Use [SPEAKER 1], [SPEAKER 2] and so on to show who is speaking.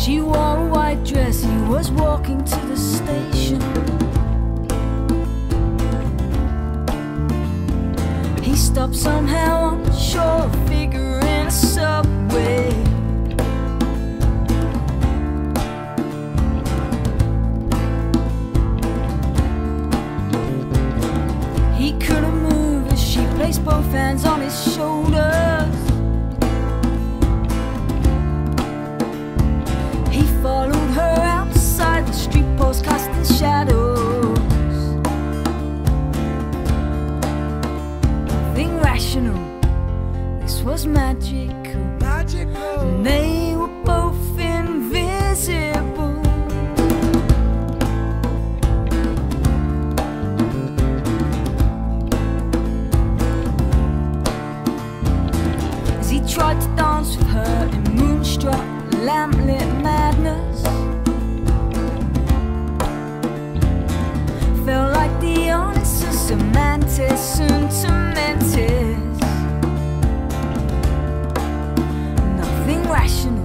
[SPEAKER 1] She wore a white dress, he was walking to the station. He stopped somehow on the shore, figure in a subway. He couldn't move as she placed both hands on his shoulders. Was magical.
[SPEAKER 2] Magical.
[SPEAKER 1] And they were both invisible. As he tried to dance with her in moonstruck, lamplit madness, felt like the Dionysus of Mantis and Tormentis. Nothing